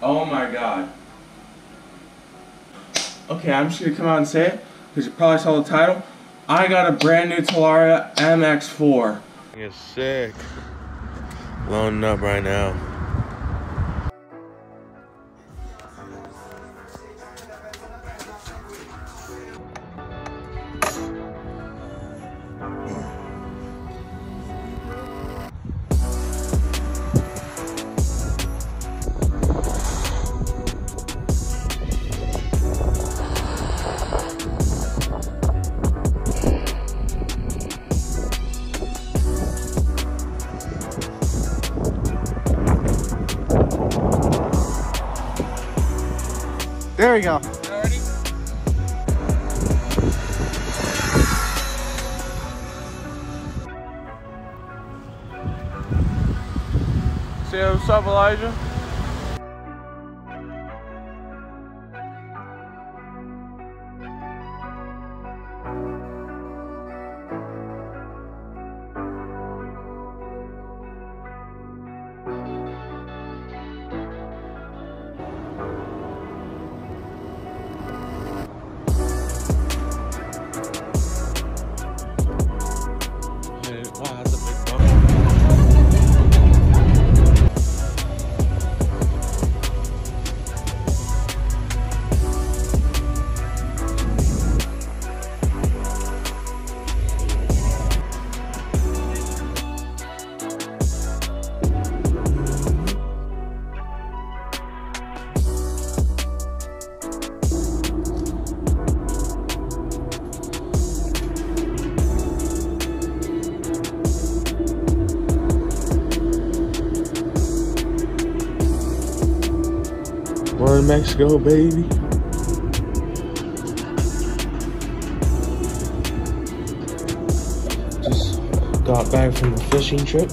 Oh my god. Okay, I'm just gonna come out and say it, because you probably saw the title. I got a brand new Talaria MX4. It's sick. Loading up right now. There we go. Say what's up, Elijah? We're in Mexico, baby. Just got back from a fishing trip.